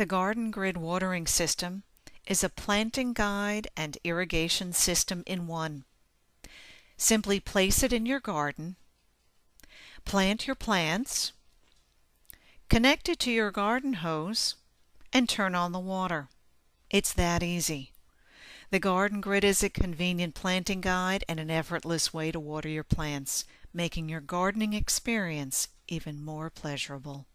The Garden Grid watering system is a planting guide and irrigation system in one. Simply place it in your garden, plant your plants, connect it to your garden hose, and turn on the water. It's that easy. The Garden Grid is a convenient planting guide and an effortless way to water your plants, making your gardening experience even more pleasurable.